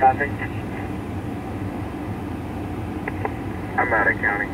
Traffic? I'm out of county.